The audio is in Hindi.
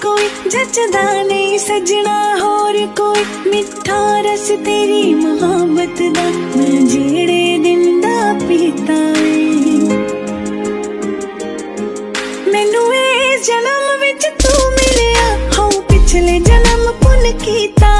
कोई जचदा नहीं, सजना होर कोई। मिठा रस तेरी मोहब्बत दा मैं जेड़े दिन दा पीता मैनू ए जन्म विच तू मिलया हूँ पिछले जन्म पुन कीता।